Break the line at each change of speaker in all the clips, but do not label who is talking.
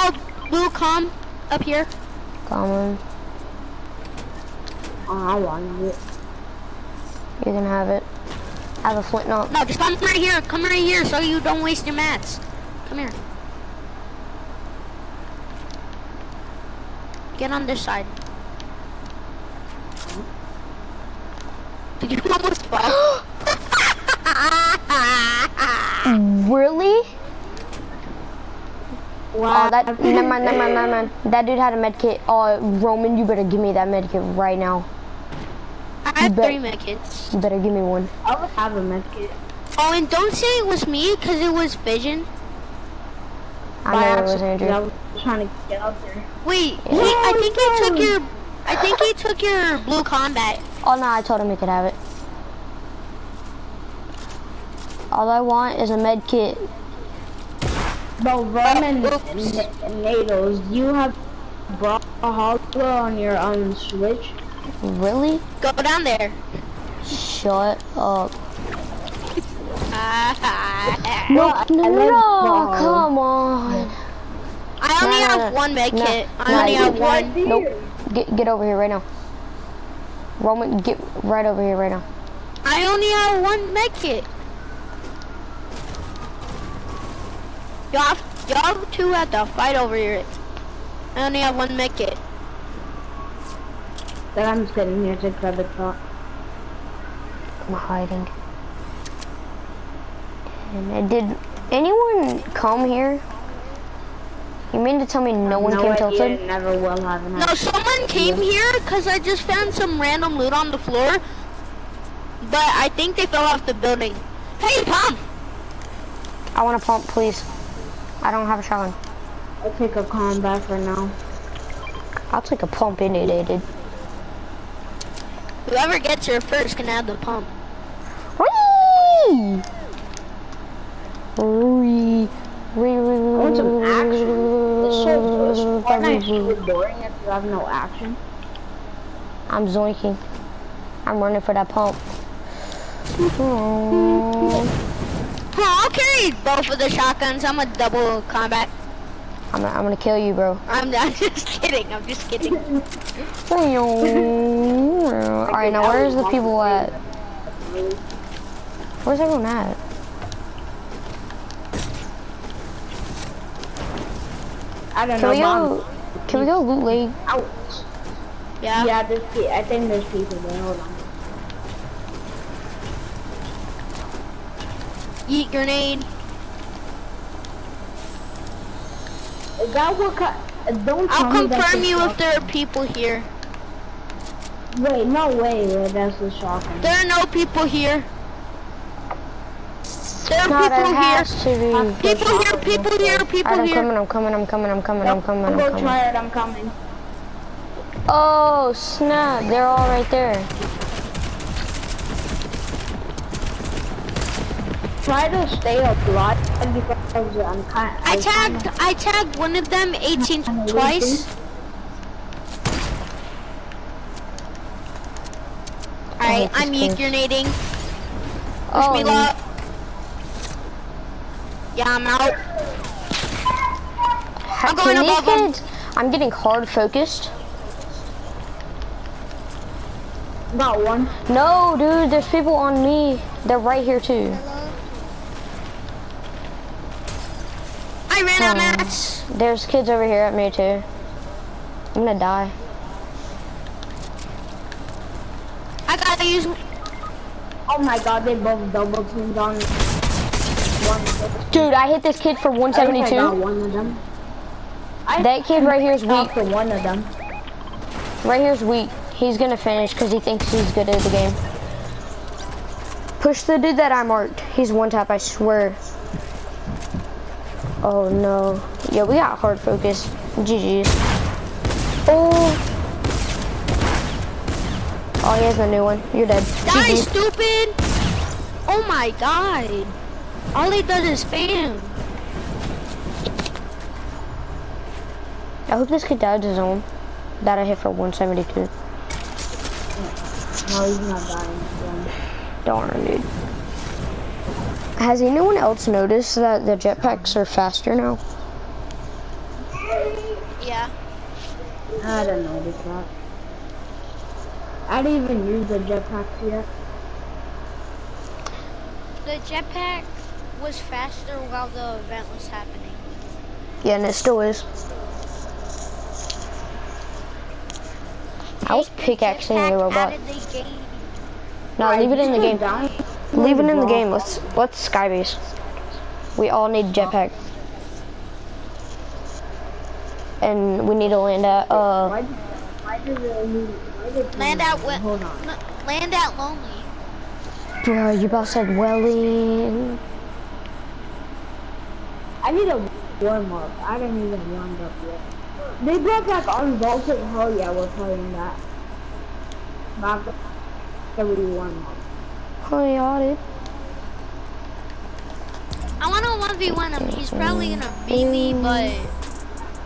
Oh, blue com up here.
Common.
Oh, I wanted it.
You can have it. I have a flint knock.
No, just come right here. Come right here so you don't waste your mats. Come here. Get on this side. Did you almost fall?
Wow.
Oh, that, never mind, never mind, never mind. That dude had a med kit. Oh, Roman, you better give me that med kit right now.
I have
bet.
three medkits.
You better give me one.
I would have a medkit.
Oh, and don't say it was me because it was Vision.
I
By
know it was
accident,
Andrew.
I was trying to get out there.
Wait, he, I think he took your, I think he took your blue combat.
Oh no, I told him he could have it. All I want is a med kit.
But Roman
Oops.
Nados, you have brought a hollow on your own switch.
Really?
Go down there.
Shut up. No, no, no, no, come on.
I only
No, no,
have
no.
one med
No,
kit. I
no,
only
you-
have one.
Nope. Get get over here right now. Roman, get right over here right now.
I only have one med kit. Y'all, y'all two have to fight over here. I only have one med kit.
Then I'm sitting here to grab a thought.
I'm hiding. And did anyone come here? You mean to tell me no one
no
came
idea,
tilted?
Never will have an
No, someone came here because I just found some random loot on the floor. But I think they fell off the building. Hey, Pom!
I want a pump, please. I don't have a shotgun.
I'll take a combat for now.
I'll take a pump any day, dude.
Whoever gets here first can have the pump.
Whee! Whee! Whee, whee,
I want some
whee,
action. This so this
whee,
Fortnite's
whee, whee.
so boring if you have no action.
I'm zoinking. I'm running for that pump. Oh.
Huh, I'll carry both of the shotguns. I'm a double combat.
I'm, I'm gonna kill you, bro.
I'm, I'm just kidding. I'm just kidding.
Alright, now where's the people at? Where's everyone at?
I don't
Can
know.
we
Mom.
go? Can we go loot lake?
Ouch.
Yeah.
Yeah, there's pe- I think there's people there. Hold on.
Yeet grenade.
Is that what? ki- uh, Don't
I'll confirm you if there are people here.
Wait, no way. That's the shotgun.
There are no people here. There are
No, there
people here.
has to.
People here, people here, people
Alright, I'm
here.
coming, I'm coming, I'm coming, I'm coming, I'm coming, I'm
Go
coming.
try it. I'm coming.
Oh, snap. They're all right there.
Try to stay alive because I'm kind.
I tagged, I tagged one of them 18 twice. Alright,
oh,
I'm yeet
place.
grenading. Push
Oh,
me up. Yeah, I'm out.
ha-
I'm going
can these
above 'em.
kids? I'm getting hard focused.
Got one.
No, dude, there's people on me. They're right here too.
I ran out of mats.
There's kids over here at me too. I'm gonna die.
I gotta use.
Oh my god, they both double teamed on one.
Dude, I hit this kid for
I think I got
172.
one of them. I
That kid right here is weak.
knocked one of them.
Right here's weak. He's gonna finish because he thinks he's good at the game. Push the dude that I marked. He's one tap, I swear. Oh no. Yeah, we got hard focus. GG's. Oh. Oh, he has a new one. You're dead.
Die, stupid! Oh my god. All he does is spam.
I hope this kid died his own. That I hit for 172.
No, he's not dying.
Darn, dude. Has anyone else noticed that the jetpacks are faster now?
Yeah.
I don't know this lot. I didn't even use the jetpacks yet.
The jetpack was faster while the event was happening.
Yeah, and it still is. I was
Take the
pickaxing the robot.
out of the.
No, leave it in the
Just go
game.
down.
Leave it in the game. Let's let's skybase. We all need jetpack. And we need to land at uh
Why, did- why did it only, why did it
Land
only-
out with,
Hold on.
land out lonely.
bro, you about said Welly.
I need a warm up. I didn't even warm up yet. They brought back unvaulted. Hell yeah, we're playing that. Back after we warm up.
Oh yeah, dude.
I want to 1v1 him. He's probably gonna beat me, but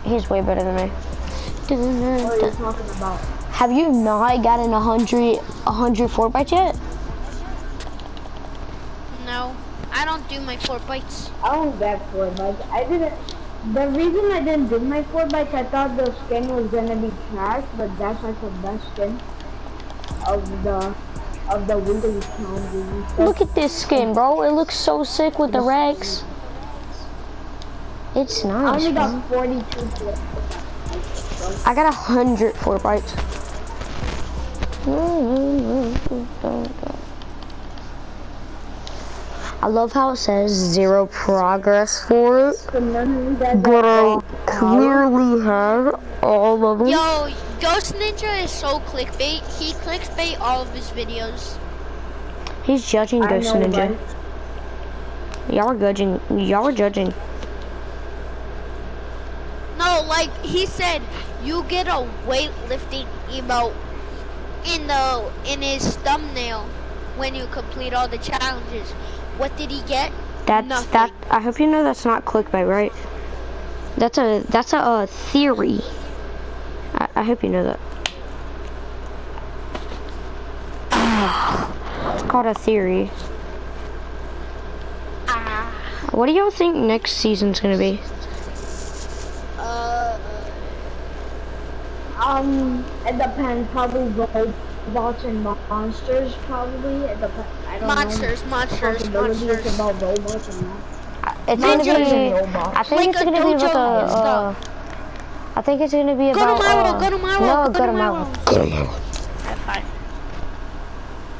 He's way better than me.
Oh, what are you talking about?
Have you not gotten a hundred a hundred Fortbytes yet?
no. I don't do my Fortbytes.
I don't get Fortbytes. I didn't. The reason I didn't do my Fortbytes, I thought the skin was gonna be trash, but that's like the best skin of the of the and.
Look at this skin, bro. It looks so sick with the rags. It's
not.
I
only got 42 kills.
I got a hundred Fortbytes. Mm-hmm. I love how it says zero progress for it,
So none of you guys
but I clearly have all of them.
Yo, Ghost Ninja is so clickbait. He clickbait all of his videos.
He's judging Ghost
know,
Ninja. Y'all are judging. Y'all are judging.
No, like he said, you get a weightlifting emote in the in his thumbnail when you complete all the challenges. What did he get?
That's
Nothing.
that. I hope you know that's not clickbait, right? That's a that's a, uh theory. I, I hope you know that. It's called a theory.
Ah,
What do y'all think next season's gonna be?
uh,
Um, it depends. Probably robots and monsters. Probably it. I don't
monsters,
know.
monsters,
Possibilities
monsters.
about robots and monsters.
It's gonna be.
robots.
I think
Like
it's gonna be
dojo
about. Uh, I think it's gonna be
Go to
about.
my
uh,
world, go to my
No,
world,
go to my world. Go to my world.
Alright, fine.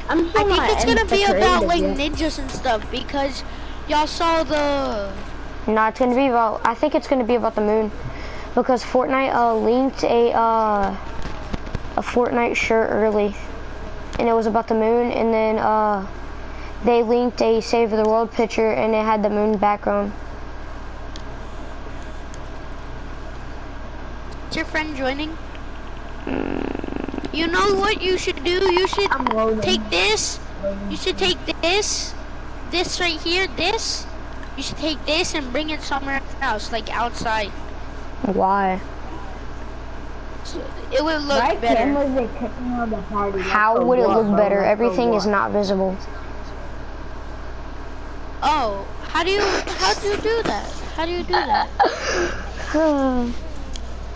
I'm
I think
not
it's gonna be about like
yet.
ninjas and stuff because y'all saw the
No, it's gonna be about. I think it's gonna be about the moon, because Fortnite uh, linked a uh, a Fortnite shirt early, and it was about the moon, and then uh, they linked a Save the World picture, and it had the moon background.
Is your friend joining? You know what you should do? You should take this. You should take this. This right here, this. You should take this and bring it somewhere else, like outside.
Why?
It would look
My
better.
cameras are kicking out the party. like
How
for
would it look
bro?
better?
Like for
Everything is not visible.
Oh, how do you how do you do that? How do you do that?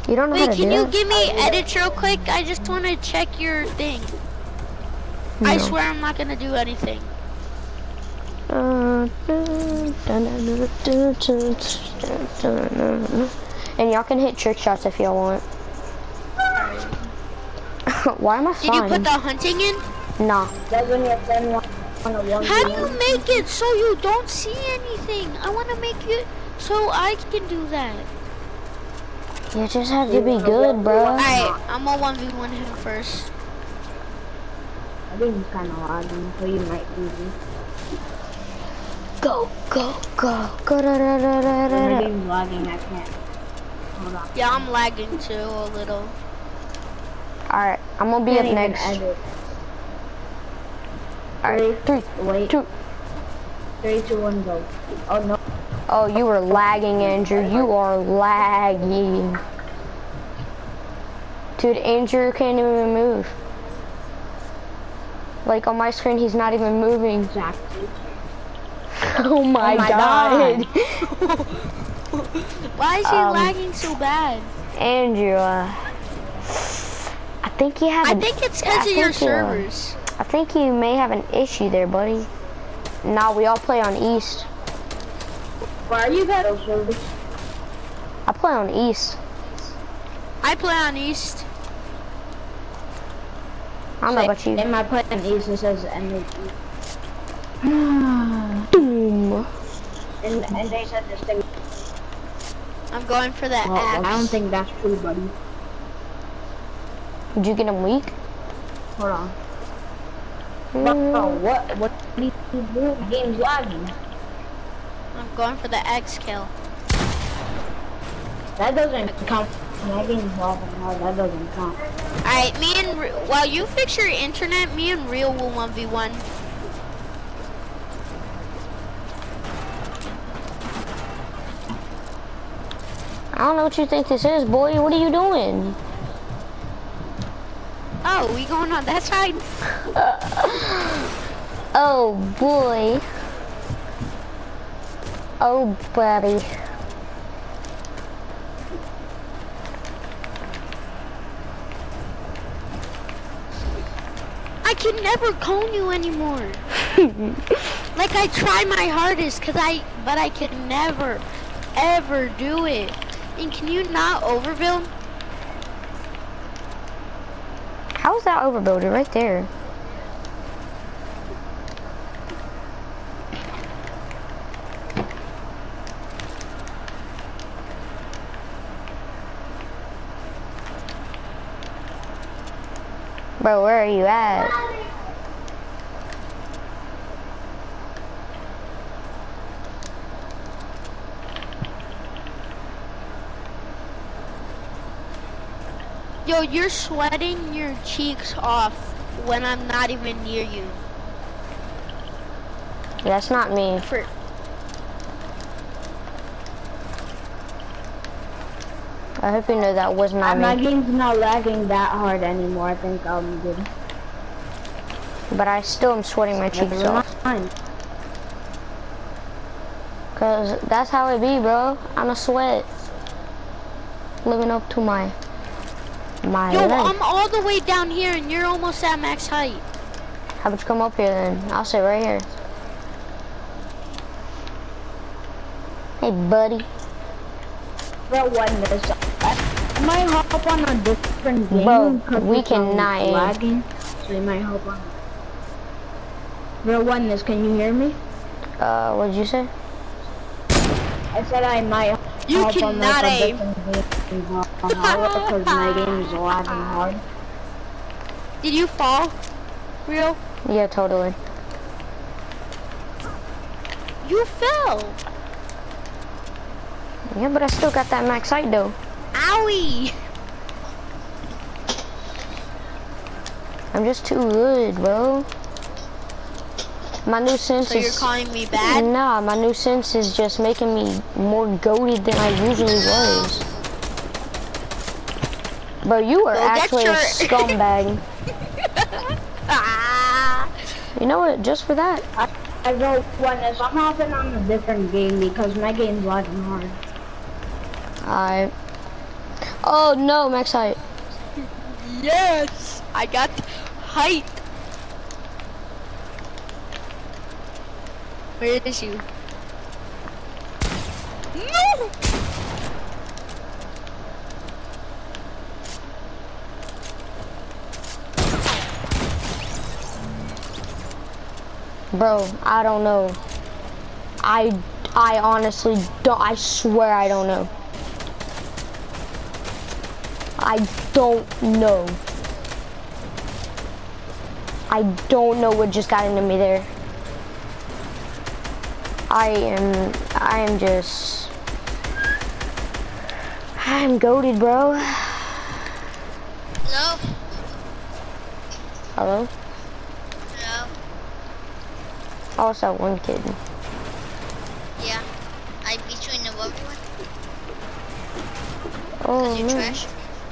you don't know how
Wait,
to
can
do
you
it?
give me edit real quick? I just want to check your thing. I swear I'm not gonna do anything.
Uh, And y'all can hit trick shots if y'all want. Why am I
Did you put the hunting in?
Nah.
That's when your friend wants on a one.
How do you make it so you don't see anything? I want to make it so I can do that.
You just have to be good, bro.
Alright, I'm gonna 1v1 him first.
I think it's kind of lagging, so you might lose me.
Go, go, go, go, da, da, da, da, da,
game's lagging. I can't. Hold on.
Yeah, I'm lagging too a little.
Alright, I'm gonna be
Can't
up next.
edit.
Alright, three,
Wait.
two.
Three, two, one, go. Oh no.
Oh, you were lagging, Andrew. You are lagging. Dude, Andrew can't even move. Like on my screen, he's not even moving.
Exactly.
Oh my,
my
god.
Why is he
Um,
lagging so bad?
Andrew, uh, I think you have.
I
an-
think it's because of your
think you,
servers.
I think you may have an issue there, buddy. Nah, we all play on East.
Where are you guys? servers?
I play on East.
I play on East.
I don't know about you.
In my plan, East it says MHE.
Boom.
And and they said this thing.
I'm going for that
Well,
axe.
I don't think that's true, buddy.
Did you get him weak?
Hold on.
Mm,
Bro, what what do you do? Game's lagging.
I'm going for the X kill.
That doesn't count. My game's lagging hard. That doesn't count.
Alright, me and Re- while you fix your internet, me and Real will 1v1.
I don't know what you think this is, boy. What are you doing?
Oh, we going on that side?
Oh boy. Oh buddy.
I can never cone you anymore. like I try my hardest, cause I, but I can never, ever do it. And can you not overbuild?
How's that overbuilder right there? Bro, where are you at?
Yo, you're sweating your cheeks off when I'm not even near you.
That's not me.
For
I hope you know that was
Uh,
not
my
me.
game's not lagging that hard anymore. I think I'm good.
But I still am sweating my cheeks
Never
off.
mind.
Cause that's how it be, bro. I'm a sweat. Living up to my my
yo,
life.
I'm all the way down here, and you're almost at max height.
How about you come up here then? I'll sit right here. Hey, buddy.
Bro, one this. I might hop on a different game.
Bro,
'cause
we cannot aim.
lagging. So we might hop on. Bro, one this. Can you hear me?
Uh, what'd you say?
I said I might.
You
hop on,
cannot aim.
different game because my game is lagging hard.
Did you fall? Real?
Yeah, totally.
You fell.
Yeah, but I still got that max height though.
Owie.
I'm just too good, bro. My new sense
So you're
is
calling me bad?
nah. My new sense is just making me more goaded than I usually was. Bro, you are
Go
actually
your-
a scumbag.
Ah.
you know what? Just for that.
I, I wrote one this. I'm hopping on a different game because my game's lagging hard.
I. Oh no, max height.
Yes. I got height. Where is you? No.
Bro, I don't know. I I honestly don't I swear I don't know. I don't know. I don't know what just got into me there. I am I am just I'm goaded, bro.
Hello?
Hello?
Hello?
Oh, it's that one kid.
Yeah. I beat you in the one
Oh,
you're
man.
trash.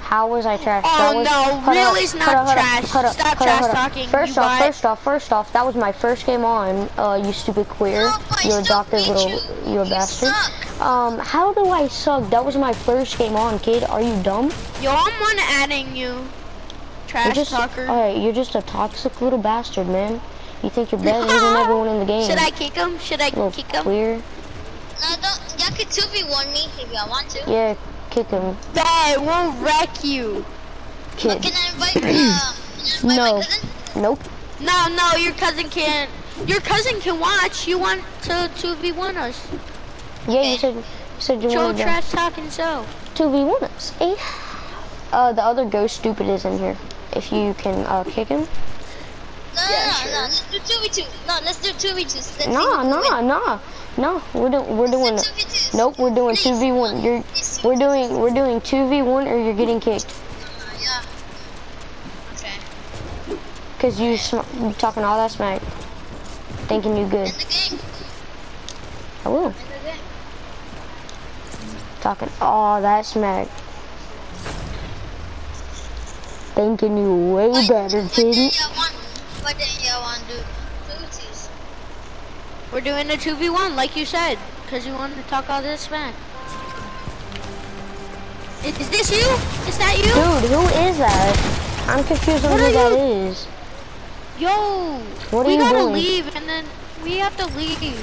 How was I trash?
Oh,
That was-
no,
hold
real
up,
not
up, up,
trash.
hold up,
Stop trash
hold up.
talking,
First
you
off,
bot.
first off, first off, that was my first game on. Uh, you stupid queer.
No, I
you
still
adopted
beat
little,
you.
you a
You
bastard.
suck.
Um, how do I suck? That was my first game on, kid. Are you dumb?
Yo, I'm one adding you.
You're
Trash
just,
talker.
alright, you're just a toxic little bastard, man. You think you're better than everyone in the game.
Should I kick him? Should I
Little
kick him?
queer.
No, don't. Y'all can 2v1 me if y'all want to.
Yeah, kick him,
Bet, we'll wreck you.
But
kid.
can I invite, uh, can I invite
No.
my cousin?
Nope.
No, no, your cousin can't. Your cousin can watch. You want to 2v1 us.
Yeah, you said, you said you
Joe
wanted to
trash talking so.
2v1 us. Eh? Uh, the other ghost stupid is in here. If you can, uh, kick him.
No, no,
Yeah,
no,
sure.
no, let's do 2v2. No, let's do 2v2. Let's see
Nah, nah, nah. No, we're doing, we're doing,
Let's do 2v2.
nope, we're doing 2v1. You're, we're doing, we're doing 2v1 or you're getting kicked.
Uh, yeah. Okay.
Cause you, sm you talking all that smack. Thinking you good.
In the game.
I will.
In the game.
Talking all that smack. Thinking you way better,
What day y'all want? What day y'all want to do? 2v2s.
We're doing a 2v1 like you said. Because you wanted to talk all this smack. Is, is this you? Is that you?
Dude, who is that? I'm confused on
What
who that
you-
is.
Yo.
What
we gotta
doing?
leave and then we have to leave.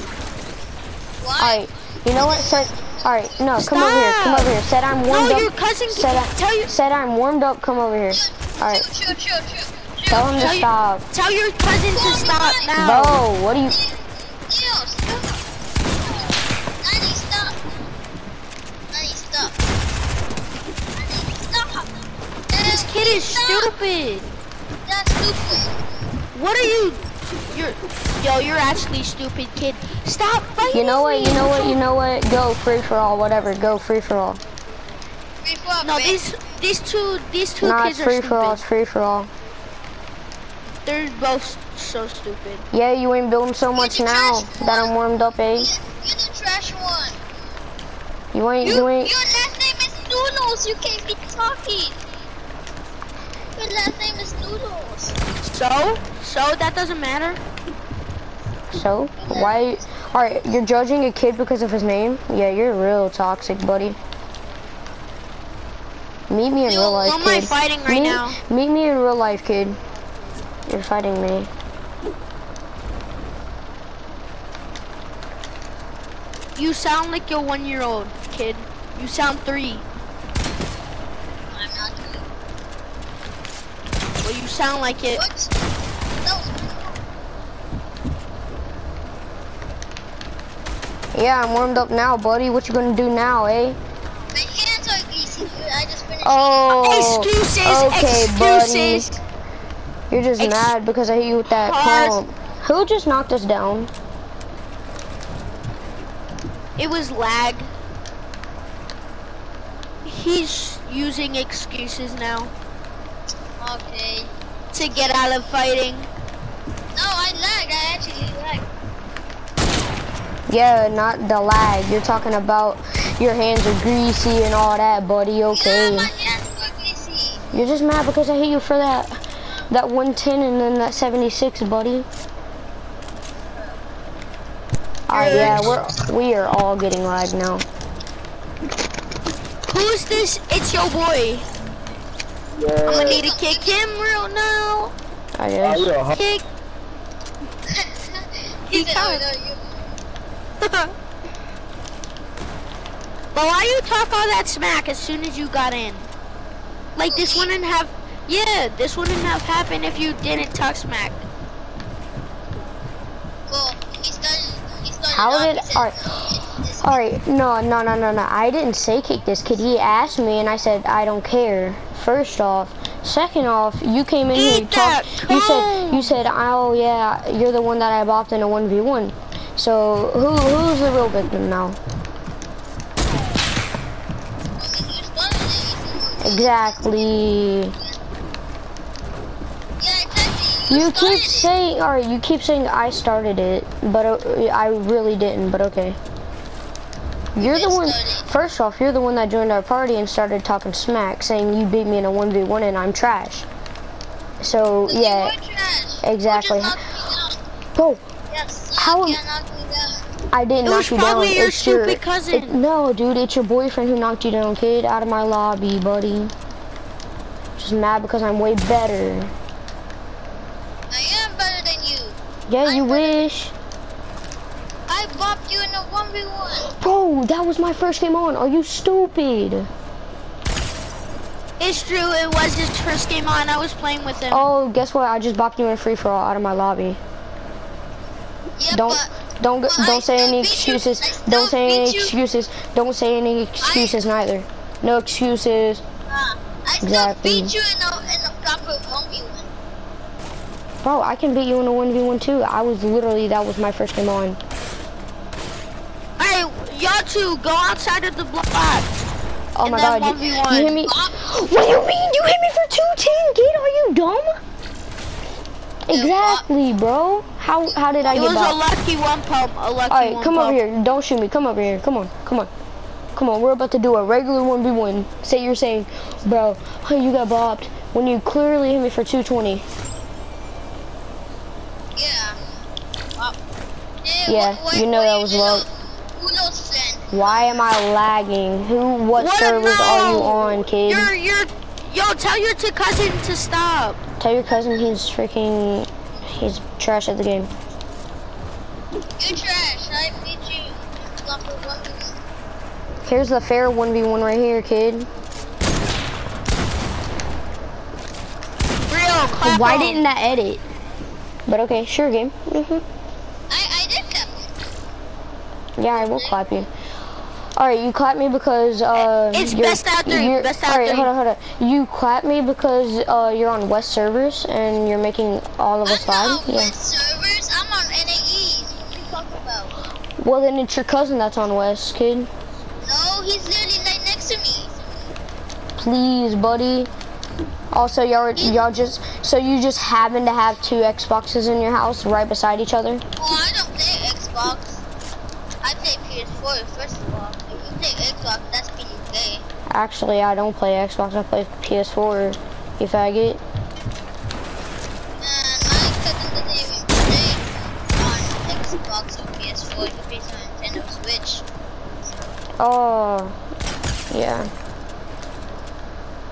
Why?
Alright, you know what? Said, alright, no, come over here, come over here. Said I'm warmed
No,
up.
your cousin
said, I,
tell you.
said I'm warmed up, come over here. Alright,
Chill, chill, chill, chill.
tell him to
you-
stop.
Tell your cousin to stop now.
Bro, what are you?
Kid is stupid.
That's stupid.
What are you? You're, yo, you're actually stupid, kid. Stop fighting
You know what? You know what? You know what? Go free for all, whatever. Go free for all.
Free for
No,
bitch.
these these two these two
Nah,
kids
it's
are
free
stupid.
for all. It's free for all.
They're both so stupid.
Yeah, you ain't building so much now
trash
that I'm warmed up, eh?
You're, you're the trash one.
You ain't,
You,
you ain't.
your last name is Noodles. You can't be talking. Your last name is Noodles.
So, so that doesn't matter.
So, why? Alright, you're judging a kid because of his name? Yeah, you're real toxic, buddy. Meet me in
Yo,
real life,
Who am I fighting right
meet,
now?
Meet me in real life, kid. You're fighting me.
You sound like your one-year-old kid. You sound three.
I'm not doing
Well, you sound like it.
What? No.
Yeah, I'm warmed up now, buddy. What you gonna do now, eh?
My hands are greasy, dude. I just finished.
Oh,
Excuses,
okay,
excuses.
buddy. You're just
Ex-
mad because I hit you with that
Cars.
palm. Who just knocked us down?
It was lag. He's using excuses now
Okay.
to get out of fighting.
No, I lag. I actually lag.
Yeah, not the lag. You're talking about your hands are greasy and all that, buddy.
Yeah,
Okay.
my hands are greasy.
You're just mad because I hit you for that that 110 and then that 76, buddy. Alright, yeah, we're we are all getting lag now.
Who's this? It's your boy. I'm gonna need to kick him real now.
I guess.
Kick.
He said, oh,
can't.
you.
But why you talk all that smack as soon as you got in? Like this wouldn't have, yeah, this wouldn't have happened if you didn't talk smack.
Well, he started. He started
How did
all
right?
All
right, no, no, no, no, no. I didn't say kick this kid. He asked me and I said I don't care. First off. Second off, you came in here, you talked you said you said, Oh yeah, you're the one that I bopped in a one v one. So who who's the real victim now?
I mean, you started it.
Exactly.
Yeah, exactly.
You keep saying, alright, you keep saying I started it, but uh, I really didn't, but okay. You're the
did
one, first off, you're the one that joined our party and started talking smack, saying you beat me in a 1v1 and I'm trash. So, yeah,
trash.
exactly.
You just knocked me down.
bro,
Yes,
How am-
yeah, knocked me down.
I didn't
It
knock
was
you down.
probably your
it's your
stupid cousin.
it- no, dude, it's your boyfriend who knocked you down, kid. Out of my lobby, buddy. Just mad because I'm way better.
I am better than you.
Yeah,
I'm
you wish.
I bopped you in a 1v1.
Bro, that was my first game on. Are you stupid?
It's true, it was his first game on. I was playing with him.
Oh, guess what? I just bopped you in a free for all out of my lobby.
Yeah,
Don't
but
don't
but
don't say any excuses. Don't say any excuses. Don't say any excuses neither. No excuses.
uh, I still
Exactly.
beat you in a, in a proper 1v1.
Bro, I can beat you in a 1v1 too. I was literally, that was my first game on.
Hey, y'all two, go outside of the block.
Oh my god, you,
1v1.
you hit me. What do you mean? You hit me for 210, kid? Are you dumb? Uh, exactly, bro. How how did I
It
get
was a lucky one pump, a lucky
Alright,
one
come
pump.
over here. Don't shoot me. Come over here. Come on. Come on. Come on. We're about to do a regular 1v1. Say you're saying, bro, you got bopped when you clearly hit me for 220.
Yeah. Bop. Yeah,
Yeah,
what, what,
you know that was low.
of- Who knows then?
Why am I lagging? Who, what,
What
servers are you on, kid?
You're, you're, yo, tell your cousin to stop.
Tell your cousin he's freaking, he's trash at the game.
You trash. I beat you.
Here's the fair 1v1 right here, kid.
Real,
Why
on.
didn't that edit? But okay, sure game. hmm
I, I did that.
Yeah, I will clap you. Alright, you clap me because uh
It's best out three, best out
Alright, hold on, hold on. You clap me because uh you're on West servers and you're making all of us
I'm
lag? Yeah.
West servers. I'm on NAE. What are you talking about?
Well then it's your cousin that's on West, kid.
No, he's literally right next to me.
Please, buddy. Also, y'all y'all just so you just happen to have two Xboxes in your house right beside each other.
Well, I don't play Xbox. I play PS4 first of all. If you play Xbox, that's being gay.
Actually, I don't play Xbox. I play PS4. You faggot.
Man, my cousin doesn't even play on Xbox or PS4. He plays on Nintendo Switch.
Oh, yeah.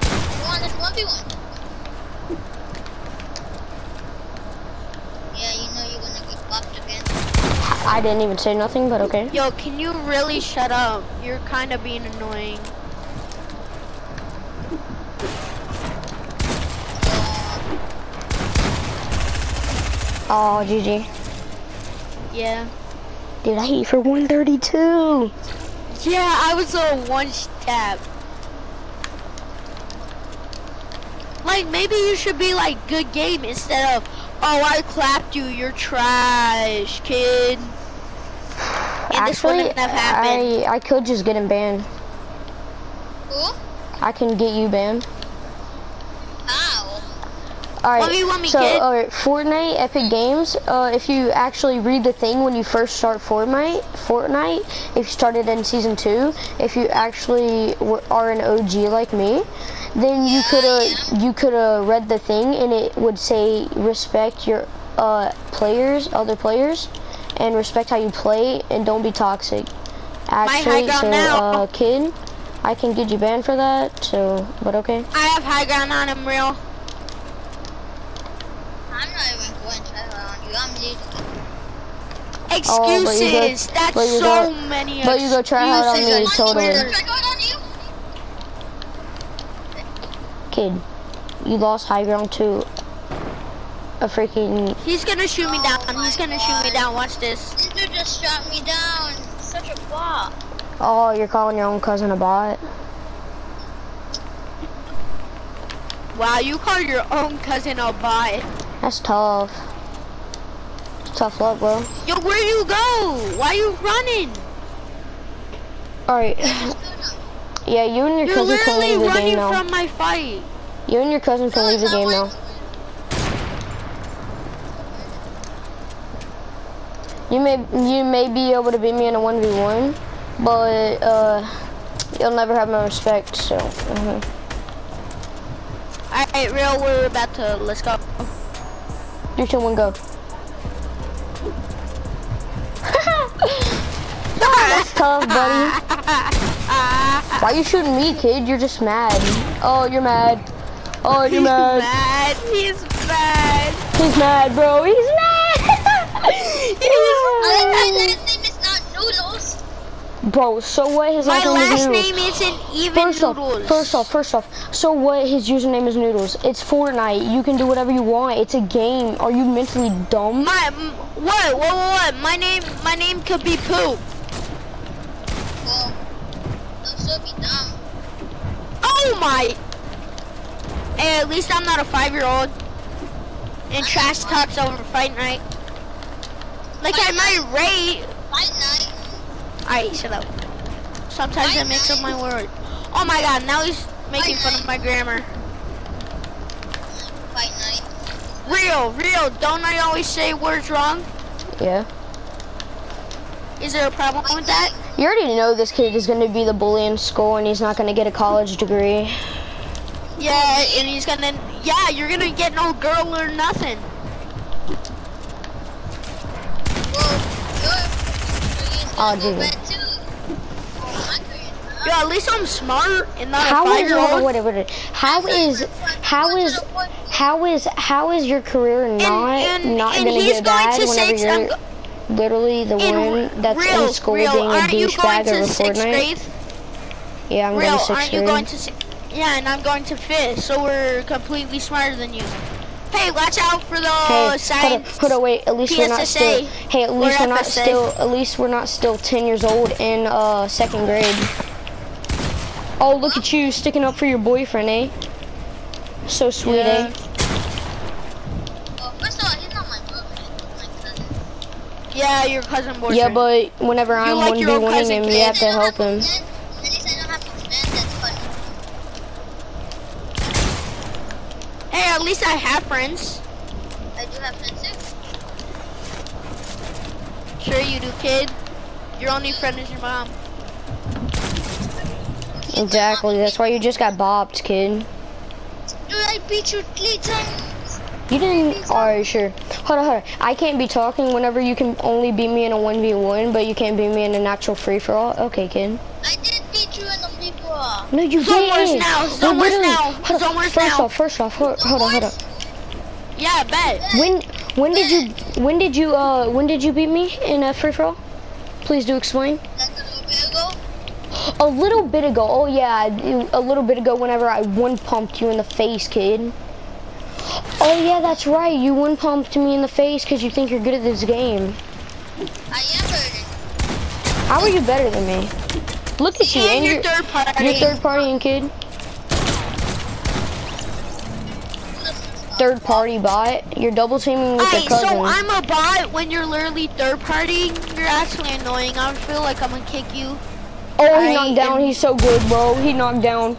You want this 1v1? Yeah, you know you're gonna get bopped again.
I didn't even say nothing, but okay.
Yo, can you really shut up? You're kind of being annoying.
Oh, GG.
Yeah.
Dude, I hit for 132.
Yeah, I was a one tap. Like maybe you should be like good game instead of oh I clapped you, you're trash, kid. And this
Actually,
wouldn't have happened.
I I could just get him banned.
Who?
I can get you banned. All right.
Let me- me
so,
get-
all right, Fortnite Epic Games. Uh, if you actually read the thing when you first start Fortnite, Fortnite, if you started in season two, if you actually were, are an OG like me, then you could have you could have read the thing and it would say respect your uh players, other players, and respect how you play and don't be toxic. Actually, so
now.
uh, kid, I can get you banned for that. So, but okay.
I have high ground on him, real.
I'm not even going to try on you. I'm leaving.
Excuses.
Oh, go-
That's so
go-
many
but you go try hard on
excuses
me,
and
totally.
Twitter.
Try going on you?
Kid, you lost high ground to a freaking.
He's gonna shoot me down.
my
He's gonna shoot me down. Watch this.
This dude just shot me down. Such a bot.
Oh, you're calling your own cousin a bot?
Wow, you called your own cousin a bot.
That's tough. It's tough luck, bro.
Yo, where you go? Why you running?
Alright. Yeah, you and your
You're
cousin can leave the game now.
from my fight.
You and your cousin can leave the game now. You may you may be able to beat me in a 1v1, but uh, you'll never have my respect, so. mhm.
Alright, real, we're about to, let's go.
Three, two, one, go. tough, buddy. Why are you shooting me, kid? You're just mad. Oh, you're mad. Oh, you're
He's
mad.
mad. He's mad.
He's mad, bro. He's mad.
My last name is not Noodles.
Bro, so what? His
My
last name is
last
Noodles.
name isn't even
First off, first off, first off. So what? His username is Noodles. It's Fortnite. You can do whatever you want. It's a game. Are you mentally dumb?
My what? What? What? what? My name. My name could be Poop. My! Hey, at least I'm not a five-year-old. And trash talks over fight night. Like I might rate.
Fight night.
Alright, shut up. Sometimes I mix up my word. Oh my god, now he's making fun of my grammar.
Fight night.
Real, real, don't I always say words wrong?
Yeah.
Is there a problem with that?
You already know this kid is going to be the bully in school and he's not going to get a college degree.
Yeah, and he's gonna, yeah, you're gonna get no girl or nothing.
Well, your career's
Oh, dude.
bad too. Well, my career's not.
Yo, at least I'm smart and not
How
a
is
five-year-old.
wait, wait, wait, how is how is how is how is your career not
and-
not
and
gonna
he's
get
going
bad
to
whenever you're literally the
And
one that's
real,
in school
real,
being a
you
douchebag
sixth
Fortnite?
grade?
Yeah, I'm
Real,
going to sixth
aren't you
grade.
going to si- Yeah, and I'm going to fifth, so we're completely smarter than you. Hey, watch out for the
Hey,
science.
on, wait. At least we're not still. Hey, at least
or
we're not
FSA.
still. At least we're not still 10 years old in uh second grade. Oh, look at you sticking up for your boyfriend, eh? So sweet,
Yeah.
eh?
Yeah, your cousin boyfriend.
Yeah, but whenever I'm
like
one winning
cousin,
him,
kid.
you have to help him.
to defend- At least I don't have to defend. That's funny.
Hey, at least I have friends.
I do have friends too.
Sure you do, kid. Your only friend is your mom.
Exactly. That's why you just got bopped, kid.
Dude, I beat you three times.
You didn't. Alright, sure. Hold on, hold on. I can't be talking whenever you can only beat me in a 1v1, but you can't beat me in an actual free for all. Okay, kid.
I did beat you in the free for all.
No, you
Zone wars
didn't.
now,
No,
zone wars now,
Hold on.
zone wars
First
now.
off, first off, hold, hold on, hold on.
Yeah, bet.
When when did you when did you uh when did you beat me in a free for all? Please do explain.
Like a little bit ago.
A little bit ago. Oh yeah, a little bit ago. Whenever I one pumped you in the face, kid. Oh yeah, that's right. You one pumped me in the face because you think you're good at this game.
I am hurting.
How are you better than me? Look at you,
And
and
your
you're,
third party.
you're third partying, kid. Third party bot. You're double teaming with your cousin.
so I'm a bot when you're literally third party. You're actually annoying. I feel like I'm gonna kick you.
oh, he knocked down. He's so good, bro. He knocked down.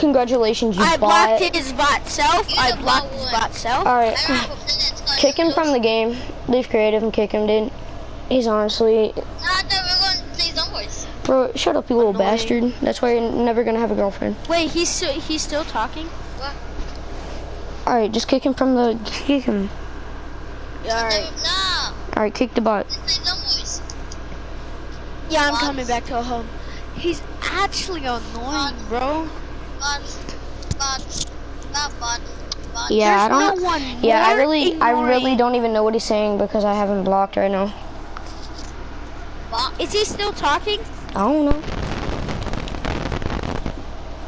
Congratulations, you
I
bot.
blocked his bot self.
You're
I blocked
bot
his bot self.
All right.
I remember playing that Sky
Kick him from the game. Leave creative and kick him, dude. He's honestly,
Nah, I we were going to play Zone
bro. Shut up, you little
Annoying.
bastard. That's why you're never gonna have a girlfriend.
Wait, he's still, he's still talking.
What?
All right, just kick him from the. Kick him.
All right.
Nah,
All right, kick the bot.
let's play Zone Wars.
Yeah, I'm coming back to a home. He's actually annoying,
Bots.
bro.
Bot, bot, not bot, bot.
Yeah, I don't.
no one
yeah, I
more
really, I really don't even know what he's saying because I haven't blocked right now.
Is he still talking?
I don't know.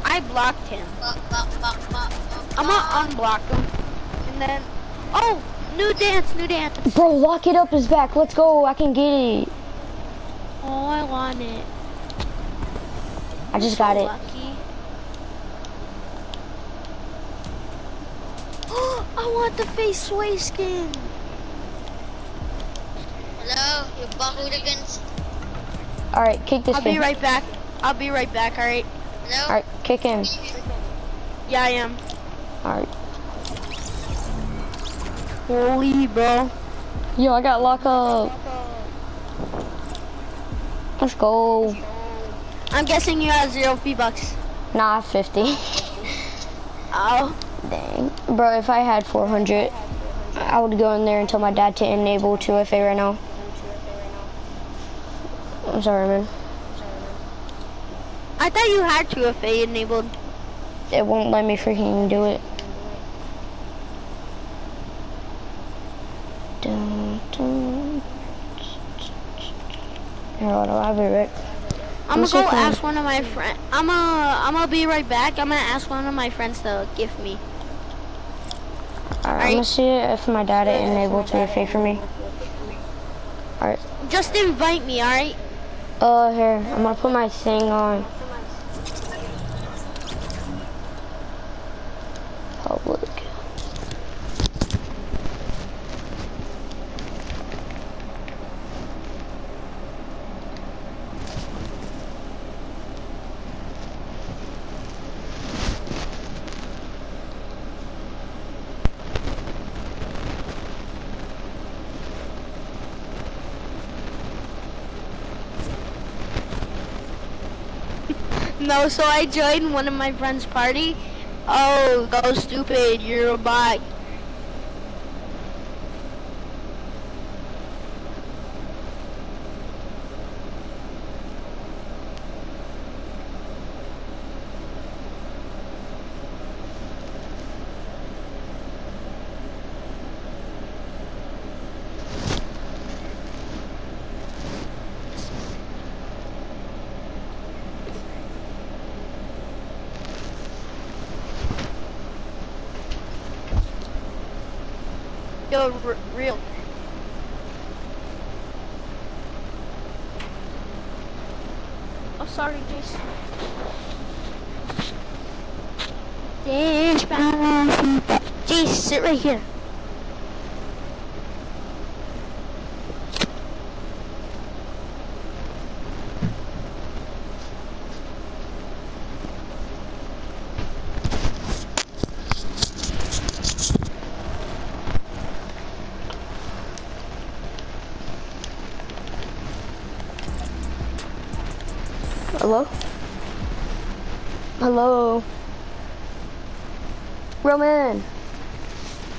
I blocked him. I'm gonna unblock him. And then, oh, new dance, new dance.
Bro, lock it up his back. Let's go. I can get it.
Oh, I want it.
I just got
So
it.
Lucky. I want the face sway skin.
Hello, you bot hooligans.
All right, kick this
I'll be right back. I'll be right back. All right.
Hello.
All right, kick him.
Yeah, I am.
All right.
Holy, bro.
Yo, I got lock up. Let's go.
I'm guessing you have zero V bucks.
Nah, 50.
Oh.
Dang. Bro, if I had 400, I would go in there and tell my dad to enable 2FA right now. I'm sorry, man.
I thought you had 2FA enabled.
It won't let me freaking do it. Dun, dun. Here, hold on, I'll be right.
I'm gonna go ask one of my friends. I'm gonna, I'm gonna be right back. I'm gonna ask one of my friends to gift me.
I'm gonna see if my data enabled to pay for me. Alright.
Just invite me, alright?
Uh, here, I'm gonna put my thing on.
No, so I joined one of my friend's party. Oh, go stupid, you're a bot. Yo, r- real. Oh, sorry, Jason. Sit right here.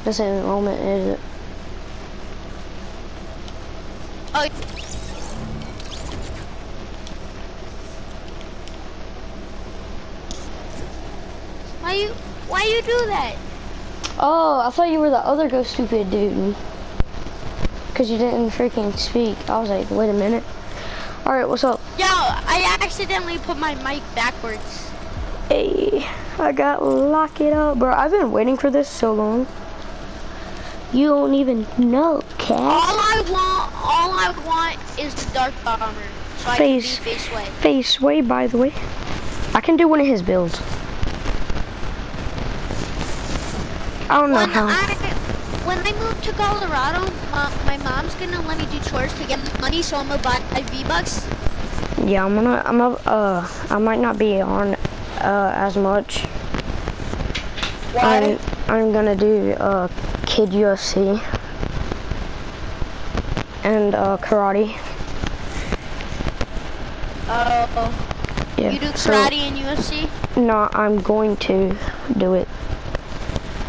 This ain't Roman, is it?
Oh, why you, why you do that?
Oh, I thought you were the other go stupid dude. Cause you didn't freaking speak. I was like, wait a minute. Alright, what's up?
Yo, I accidentally put my mic backwards.
Hey, I got lock it up, bro. I've been waiting for this so long. You don't even know, Cat. All.
I want, all I want is the dark bomber, so I
Face.
face way.
Face way, by the way. I can do one of his builds. I don't know
When
how.
I when I move to Colorado, uh, my mom's gonna let me do chores to get money, so I'm gonna buy V bucks.
Yeah, I'm gonna, I'm gonna, uh, I might not be on, uh, as much. I'm, I'm gonna do, uh, Kid UFC. And, uh, karate.
Oh,
Yeah.
you do
so-
karate and UFC?
No, I'm going to do it.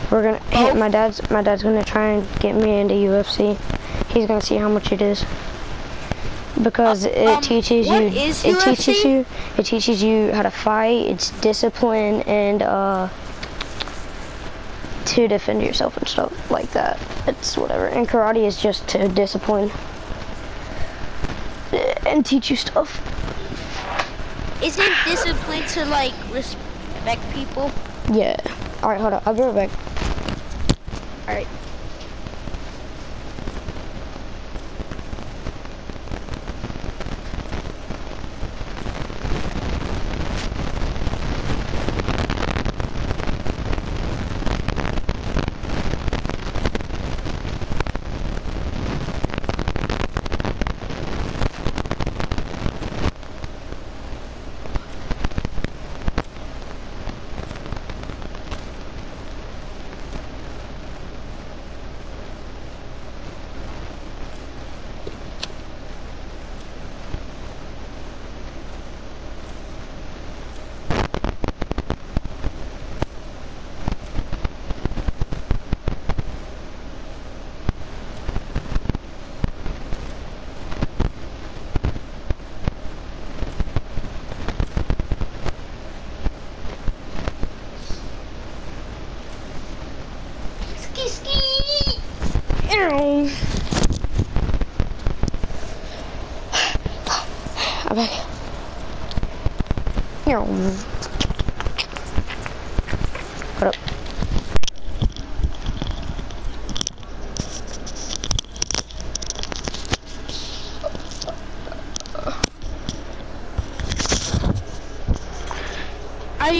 We're gonna. hey,
Both?
my dad's. My dad's gonna try and get me into UFC. He's gonna see how much it is. Because it
um,
teaches you. it teaches you. It teaches you how to fight. It's discipline and uh. To defend yourself and stuff like that. It's whatever. And karate is just to discipline. And teach you stuff.
Isn't discipline to like respect people?
Yeah. All right, hold on. I'll be right back.
All right.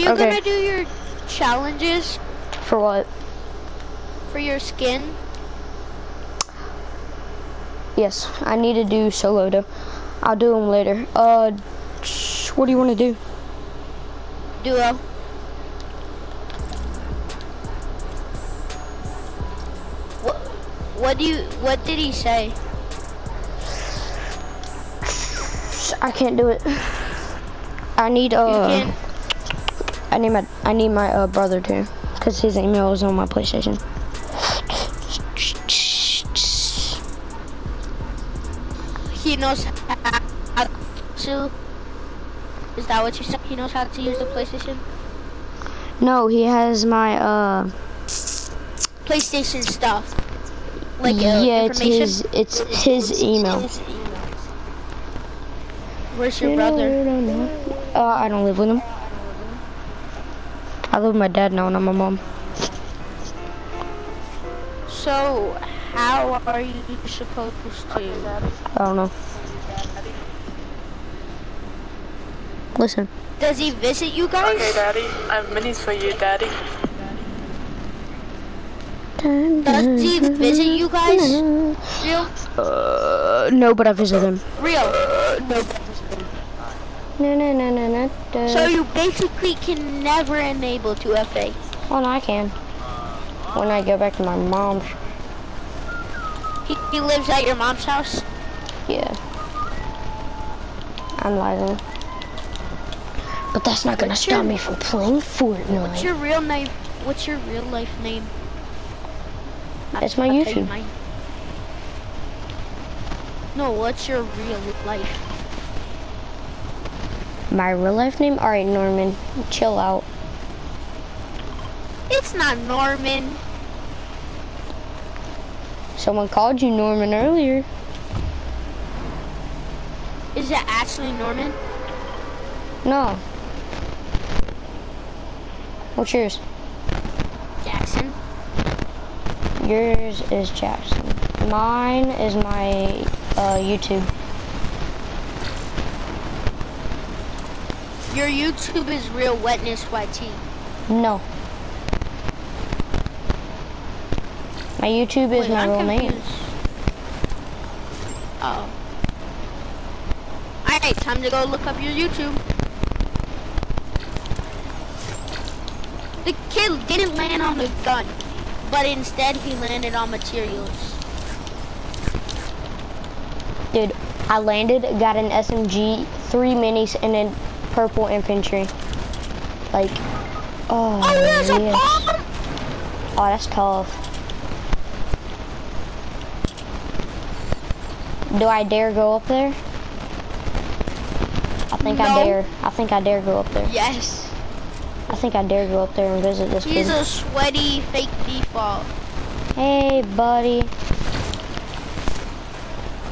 You
Okay.
gonna do your challenges
For what?
for your skin?
Yes, I need to do solo though. I'll do them later. Uh, what do you want to do?
Duo. What? What do you? What did he say?
I can't do it. I need
You
uh. I need my I need my uh, brother to, cause his email is on my PlayStation.
He knows how to. Is that what you said? He knows how to use the PlayStation.
No, he has my uh,
PlayStation stuff. Like uh,
yeah, it's his it's his email.
Where's your brother?
Uh, I don't live with him. I live with my dad now, and I'm my mom.
So, how are you supposed to?
I don't know. Listen.
Does he visit you guys?
Okay, Daddy. I have minis for you, Daddy.
Does he visit you guys? Real?
Uh, no, but I visit him.
Real.
No, no, no, no, no. no.
So you basically can never enable 2FA.
Oh, no, I can. When I go back to my mom's.
He, he lives at your mom's house?
Yeah. I'm lying. But that's not gonna
What's
stop
your-
me from playing Fortnite.
What's your real name? What's your real life name?
It's my
you
YouTube.
No, what's your real life?
My real life name? Alright, Norman. Chill out.
It's not Norman.
Someone called you Norman earlier.
Is that actually Norman?
No. What's yours?
Jackson.
Yours is Jackson. Mine is my uh, YouTube.
Your YouTube is Real Wetness YT.
No. My YouTube is
Wait,
my
I'm
real name.
confused. Oh. Alright, time to go look up your YouTube. The kid didn't land on the gun, but instead he landed on materials.
Dude, I landed, got an SMG, three minis, and then purple infantry. Like, oh,
Oh, there's a
yes.
bomb!
Oh, that's tough. Do I dare go up there? I think I dare. I think I dare go up there.
Yes.
I think I dare go up there and visit this
He's
kid.
a sweaty fake default.
Hey, buddy.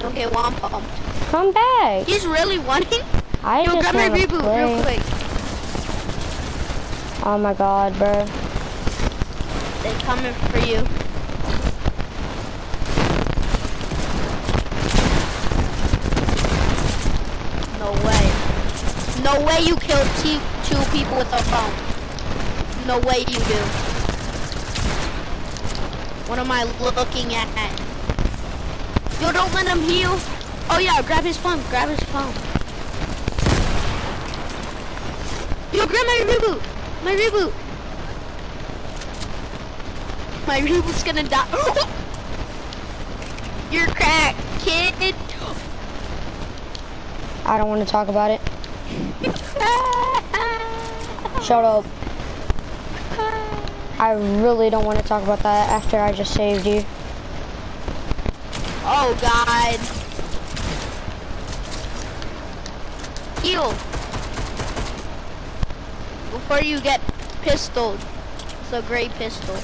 Don't get one pumped.
Come back.
He's really wanting.
I
Yo, grab my reboot
play.
real quick.
Oh my god, bro.
They coming for you. No way. No way you killed two, two people with a phone. No way you do. What am I looking at? Yo, don't let him heal. Oh yeah, grab his phone. Grab his phone. Yo, grab my reboot. My reboot. My reboot's gonna die. You're cracked, kid.
I don't want to talk about it. Shut up. I really don't want to talk about that after I just saved you.
Oh God. Heal. Before you get pistoled. It's a great pistol.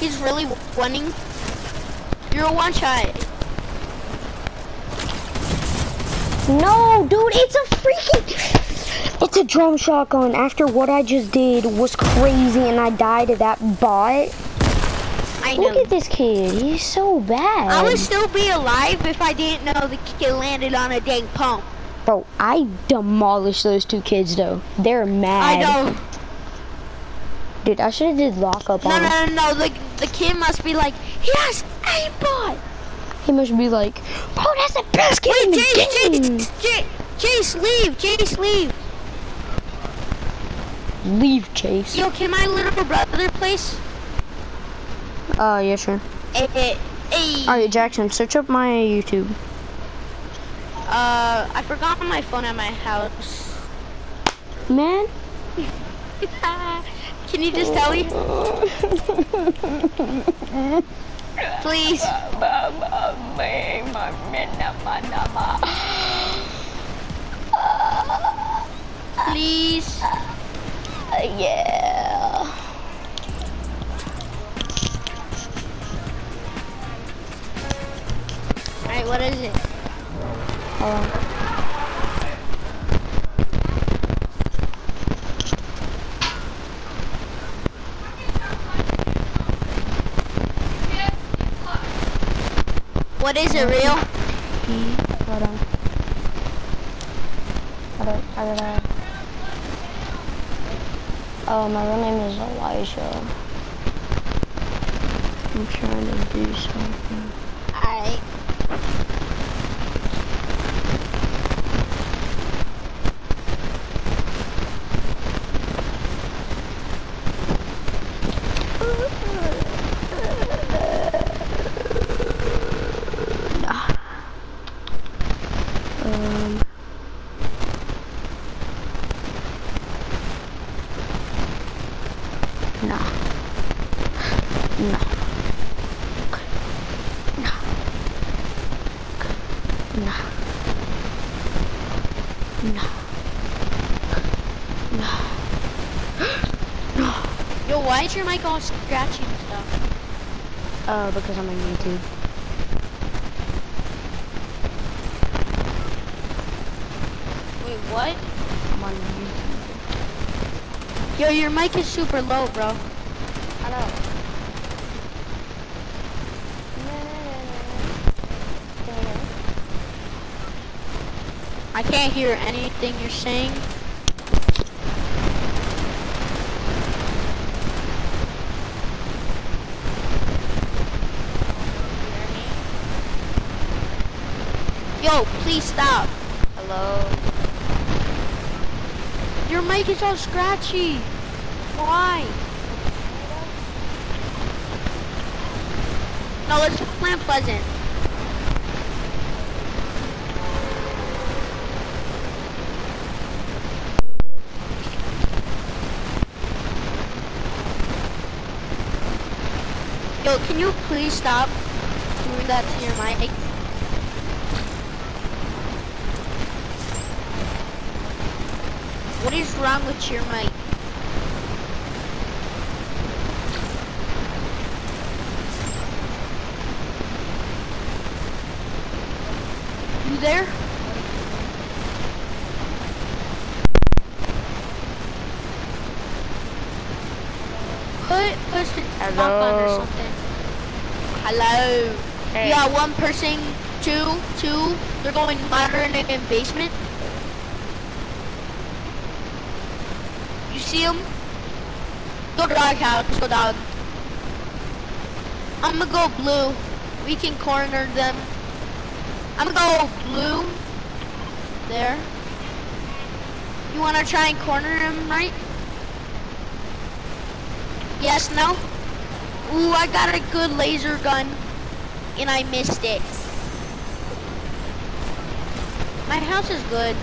He's really winning. You're a one shot.
No, dude, it's a freaking... It's a drum shotgun. After what I just did was crazy and I died to that bot.
I
Look
know.
at this kid. He's so bad.
I would still be alive if I didn't know the kid landed on a dang pump.
Bro, I demolished those two kids though. They're mad.
I know.
Dude, I should have did lock up
No,
on him.
no, no, no. The, the kid must be like, he has aimbot.
He must be like, bro, that's the best game
Wait,
in the
Jace,
game.
Jace, Jace, Jace, leave, Jace, leave.
Leave, Chase.
Yo, can my little brother place?
Uh, yeah, sure.
Hey, hey, hey.
Alright, Jackson, search up my YouTube.
Uh, I forgot my phone at my house.
Man.
Can you just tell me? Please. Please.
yeah.
Alright, what is it?
Hold on.
What is it, real?
Hold on. I don't, I don't know. Oh, my real name is Elijah. I'm trying to do something.
Alright.
Um. No. No. No. No. No. No.
Yo, why is your mic all scratchy and stuff?
Uh, because I'm on YouTube.
Wait, what?
I'm on YouTube.
Yo, your mic is super low, bro.
I know.
I can't hear anything you're saying. Yo, please stop.
Hello.
Your mic is all scratchy. Why? No, let's plan Pleasant. Yo, can you please stop doing that to your mic? What is wrong with your mic? You there? Put push the talk on or something. Hello.
Hey.
Yeah, one person, two, two. They're going modern and basement. See them? Go dog house, go dog. I'm gonna go blue. We can corner them. I'm gonna go blue. There. You wanna try and corner him, right? Yes, no? Ooh, I got a good laser gun. And I missed it. My house is good.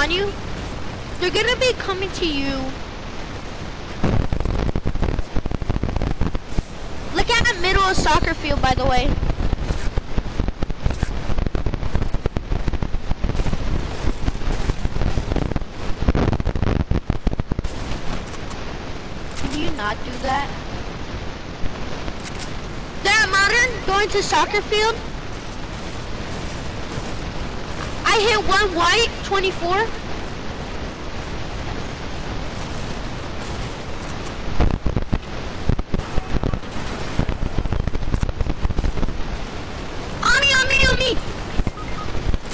On you? They're gonna be coming to you. Look at the middle of soccer field, by the way. Can you not do that? That modern going to soccer field? hit one white, 24.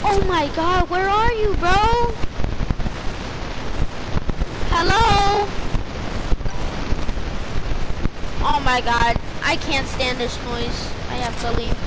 Oh my god, where are you, bro? Hello? Oh my god, I can't stand this noise. I have to leave.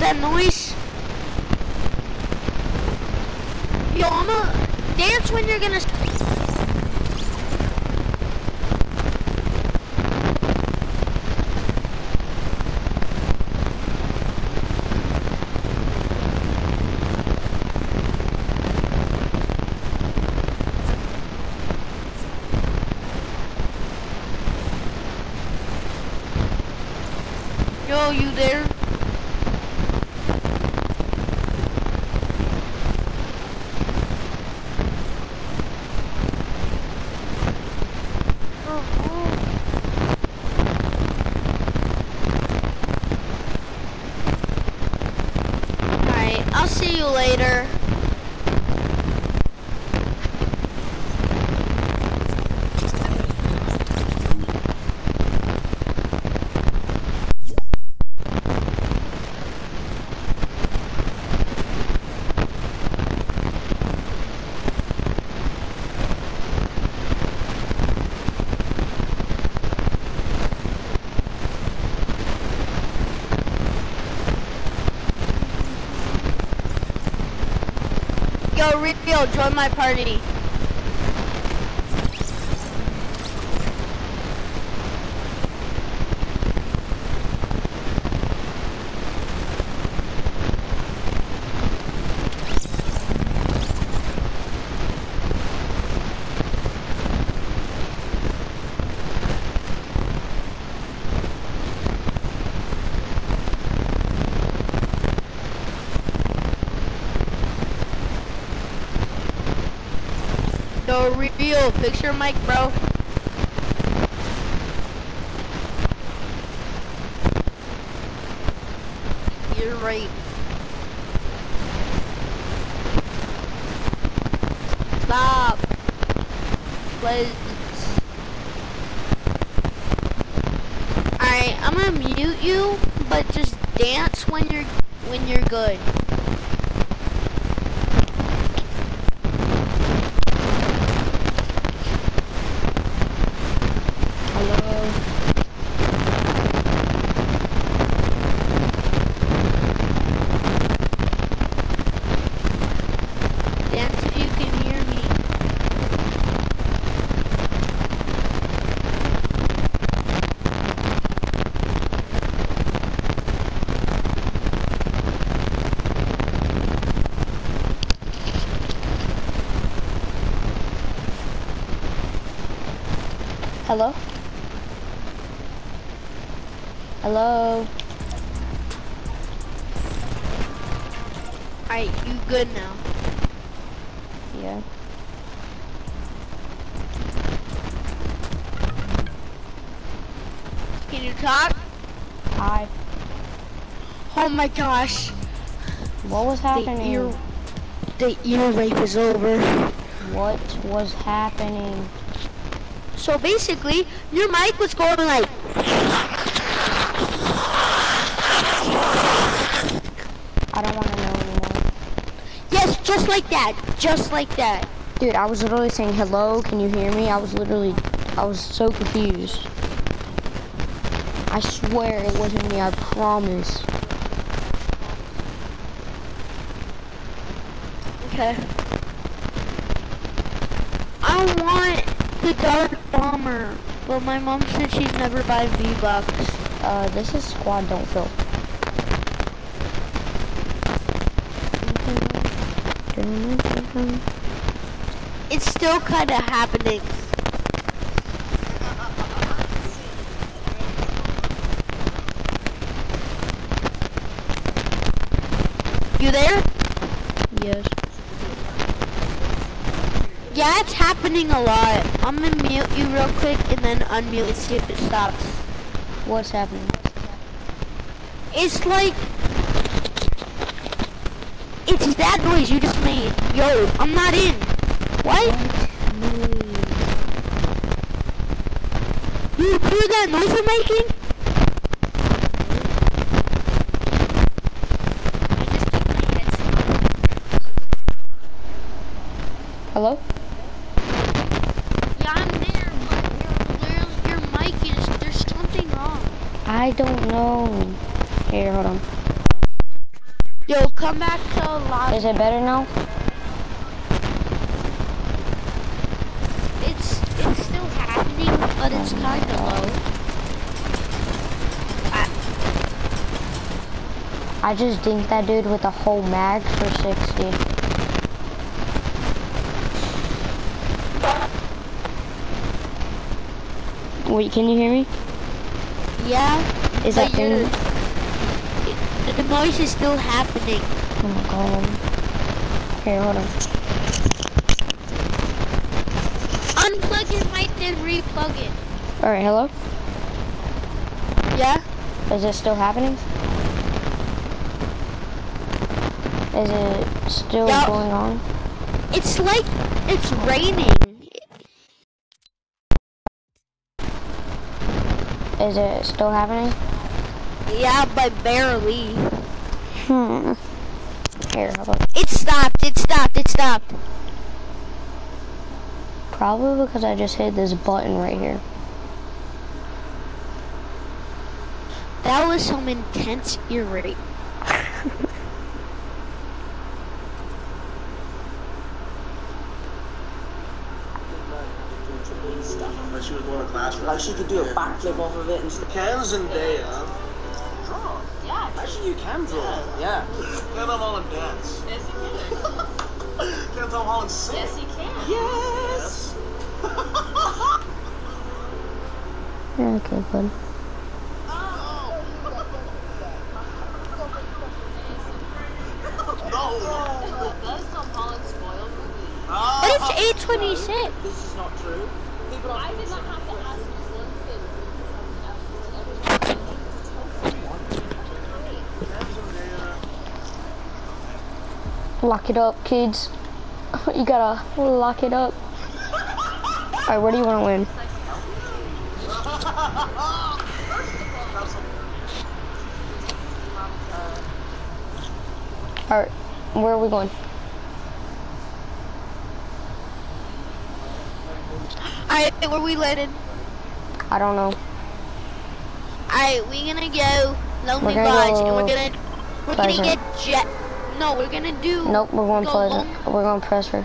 That noise? Yo, I'ma dance when you're gonna. Yo, you there? Alright, I'll see you later. Yo, Rio, join my party. Yo, Rio, fix your mic, bro. You're right. Stop. Please. Alright, I'm gonna mute you, but just dance when you're when you're good.
Hello.
Dance if you can hear me.
Hello? Hello?
Alright, you good now.
Yeah.
Can you talk?
Hi.
Oh my gosh.
What was
The
happening?
ear the ear rape is over.
What was happening?
So basically, your mic was going like
I don't want to know anymore.
Yes, just like that. Just like that.
Dude, I was literally saying hello, can you hear me? I was literally, I was so confused. I swear it wasn't me, I promise.
Okay. I want the Dark Bomber, Well, my mom said she's never buy V-Bucks.
Uh, this is squad don't fill.
It's still kind of happening. You there? Yeah, it's happening a lot. I'm gonna mute you real quick and then unmute and see if it stops.
What's happening?
It's like it's that noise you just made. Yo, I'm not in. What? You hear that noise I'm making?
Hello?
Yeah, I'm there, but your, your, your mic is, there's something wrong.
I don't know. Here, hold on.
Yo, come back to lobby.
Is it better now?
It's, it's still happening, but it's kind of low.
I just dinked that dude with a whole mag for 60. Wait, can you hear me?
Yeah,
Is that thing?
the noise is still happening.
Oh my god. Here, hold on.
Unplug your mic, then replug it.
Alright, hello?
Yeah?
Is it still happening? Is it still going on?
It's like it's raining.
Is it still happening?
Yeah, but barely.
Hmm. Here, hold on.
It stopped, it stopped, it stopped.
Probably because I just hit this button right here.
That was some intense ear rape.
Like she was going to class for
Like she could do a backflip off of it and stuff.
Can Zendaya draw?
Yeah, actually you can draw. Yeah.
Can Tom Holland dance?
Yes, you can.
Can Tom Holland sing?
Yes, you can.
Yes.
Yeah, okay, bud.
No.
Does Tom Holland spoil?
But it's 826.
This is not true. People
I
are
did not have to ask Miss
Lock it up, kids. You gotta lock it up. Alright, where do you want to win? Alright, where are we going?
Alright, where we landed?
I don't know.
Alright, we gonna go Lonely Lodge
go
and we're gonna we're gonna get jet no, we're gonna do
Nope, we're going
go. Lone-
We're going Presser.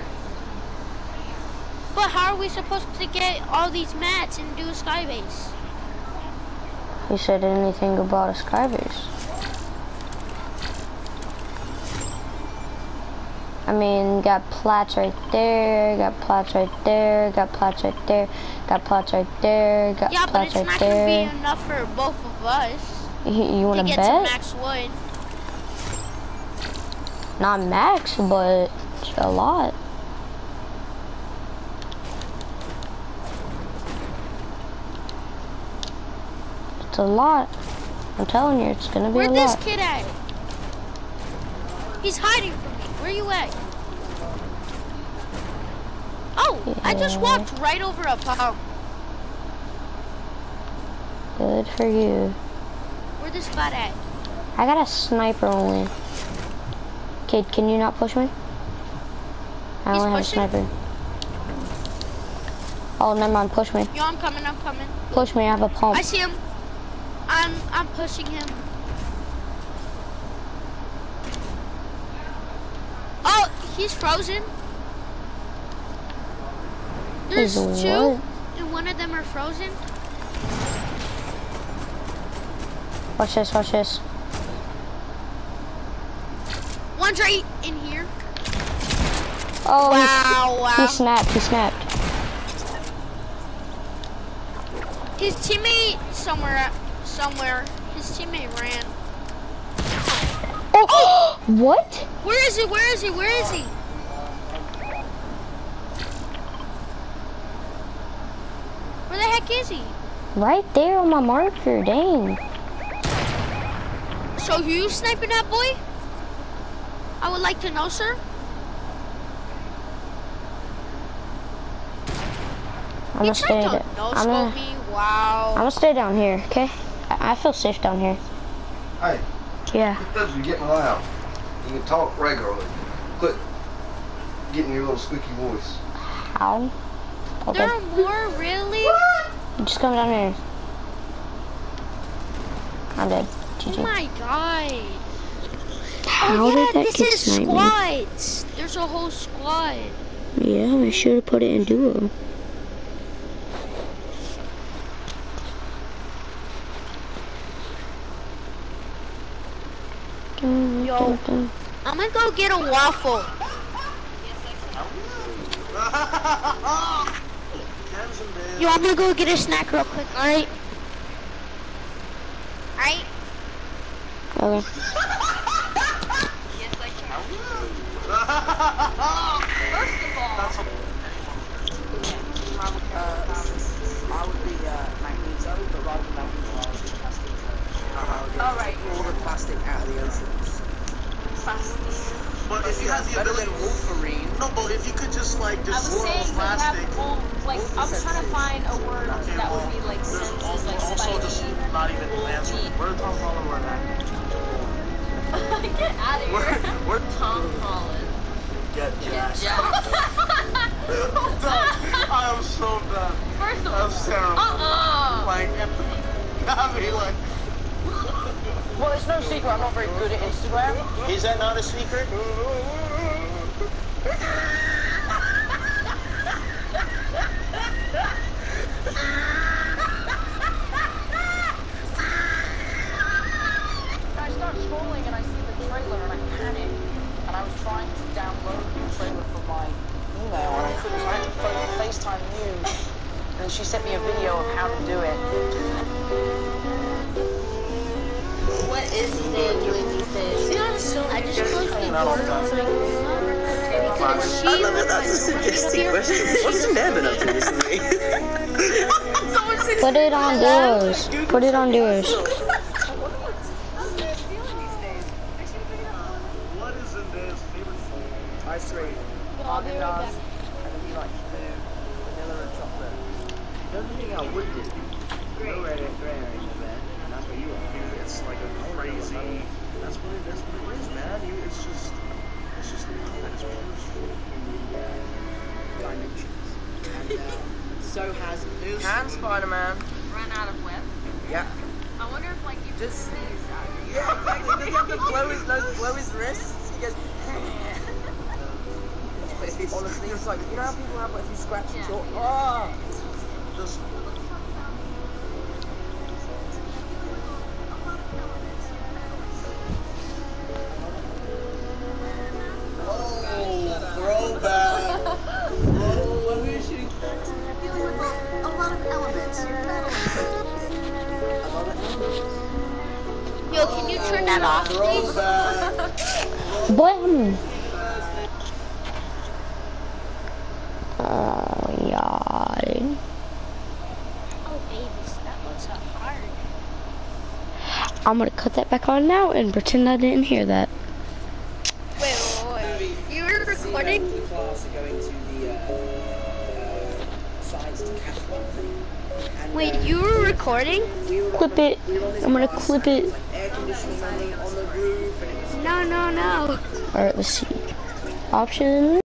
But how are we supposed to get all these mats and do a skybase?
You said anything about a skybase? I mean, got plats right there, got plats right there, got plats right there, got plats right there, got
Yeah, but
plats
it's
right
not gonna
there.
be enough for both of us
You, you want to
get
bet?
to max wood.
Not max, but a lot. It's a lot. I'm telling you, it's gonna be
Where'd
a
this kid at? He's hiding from me. Where you at? Oh, I just walked right over a pump.
Good for you.
Where this spot at?
I got a sniper only. Kid, can you not push me? I
He's
only have a sniper. Oh, never mind. Push me.
Yo, I'm coming, I'm coming.
Push me. I have a pump.
I see him. I'm I'm pushing him. Oh, he's frozen. There's
He's
two,
what?
and one of them are frozen.
Watch this. Watch this.
One's right in here.
Oh, wow, he,
wow.
he snapped, he snapped.
His teammate somewhere, somewhere, his teammate ran.
Oh, what?
Where is he, where is he, where is he? Where the heck is he?
Right there on my marker, dang.
So you sniping that boy? I would like to know, sir.
I'm gonna stay.
tried no
I'm gonna.
me. Wow.
I'm gonna stay down here, okay? I, I feel safe down here.
Hey,
Yeah.
because you're getting loud. You can talk regularly. Quit getting your little squeaky voice.
How? Okay.
There are more, really? What?
Just come down here. I'm dead.
Oh my god.
Oh, How
oh, yeah,
did that
this
get
is
sniped
squads. There's a whole squad.
Yeah, I should have put it in duo.
Yo. I'm gonna go get a waffle.
Cam's in bed.
Yo, I'm gonna go get a snack real quick, alright? Alright?
Okay.
I would be uh, Magneto, but rather than Magneto, I would be plastic. I would get
Alright.
all the plastic out of the oceans.
But if you had the ability,
Wolverine.
no, but if you could just like all
they
plastic.
all, like, I'm trying to find a word
Okay,
that
well,
would be like
there's
sense,
also,
like
also just not even answering. Where Tom Holland?
Get out of here. Tom Holland.
Get Jack.
Yeah.
I'm done. I am so done.
First of all,
That's terrible.
uh-uh.
Like, I mean, like.
Well, it's no secret I'm not very good at Instagram.
Is that not a secret?
I start scrolling and I see the trailer and I panic. And I was trying to download the trailer from my email and I couldn't. So I had to phone FaceTime you. And she sent me a video of how to do it.
What is the name doing these days? See, I'm so
I just closed the
Not all
door.
the time.
Because she
I love it. That's a suggesting question. What's the man been up to recently?
Put it on doors. Put it on duos.
That
back on now and pretend I didn't hear that.
Wait, wait, wait. You were recording?
The class are going to the uh, uh, sides to catch one thing. And,
Wait,
uh,
you were recording?
we were on
Clip it.
we were on this
I'm gonna clip it.
was, Like air conditioning on the, on the roof, and it was
No, no, no.
Alright, let's see. Options.